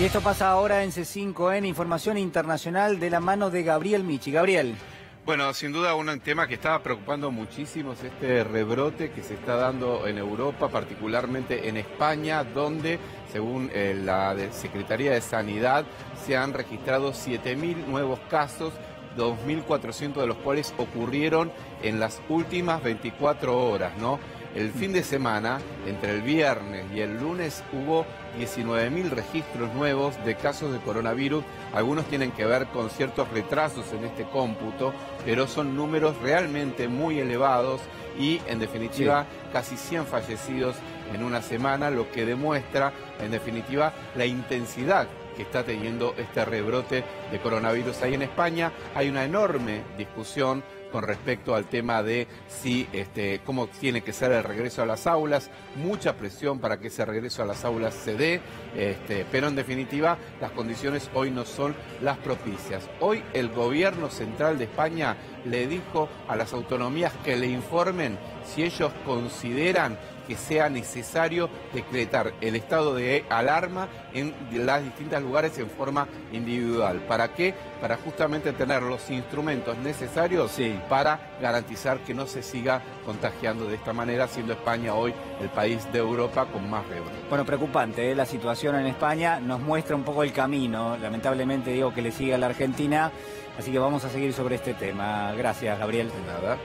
Y esto pasa ahora en C5N, información internacional de la mano de Gabriel Michi. Gabriel. Bueno, sin duda un tema que estaba preocupando muchísimo es este rebrote que se está dando en Europa, particularmente en España, donde, según eh, la Secretaría de Sanidad, se han registrado 7.000 nuevos casos 2.400 de los cuales ocurrieron en las últimas 24 horas, ¿no? El fin de semana, entre el viernes y el lunes, hubo 19.000 registros nuevos de casos de coronavirus. Algunos tienen que ver con ciertos retrasos en este cómputo, pero son números realmente muy elevados y, en definitiva, casi 100 fallecidos en una semana, lo que demuestra, en definitiva, la intensidad que está teniendo este rebrote de coronavirus ahí en España. Hay una enorme discusión con respecto al tema de si este, cómo tiene que ser el regreso a las aulas, mucha presión para que ese regreso a las aulas se dé, este, pero en definitiva las condiciones hoy no son las propicias. Hoy el gobierno central de España le dijo a las autonomías que le informen si ellos consideran que sea necesario decretar el estado de alarma en las distintas lugares en forma individual. ¿Para qué? Para justamente tener los instrumentos necesarios para garantizar que no se siga contagiando de esta manera, siendo España hoy el país de Europa con más rebrotes. Bueno, preocupante ¿eh? la situación en España, nos muestra un poco el camino, lamentablemente digo que le sigue a la Argentina, así que vamos a seguir sobre este tema. Gracias, Gabriel. De nada.